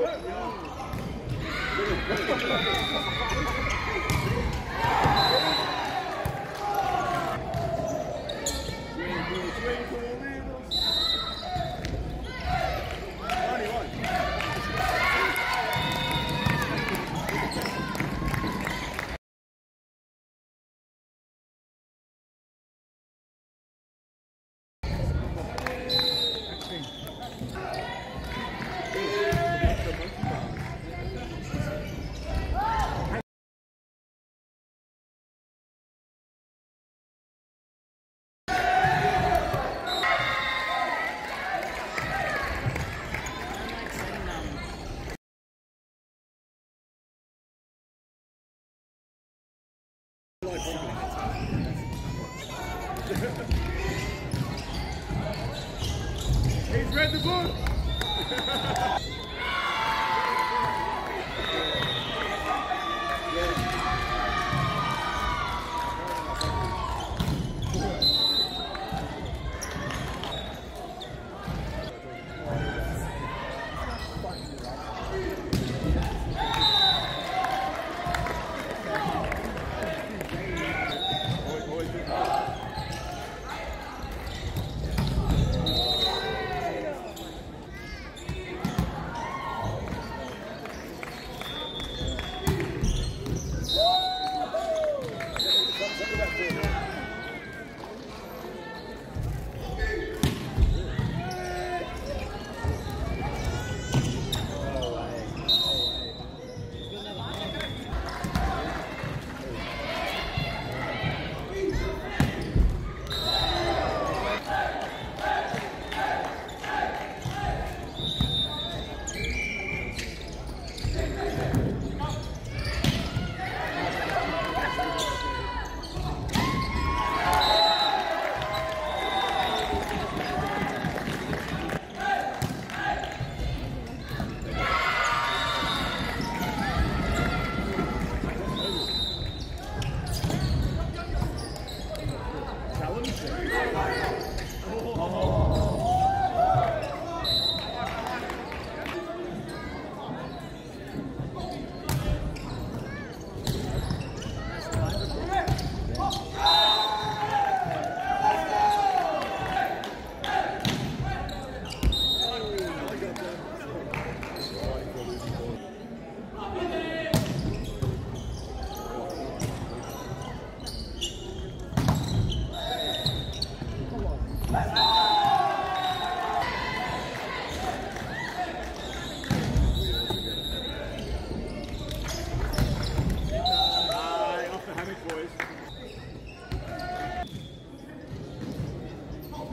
Yeah. He's read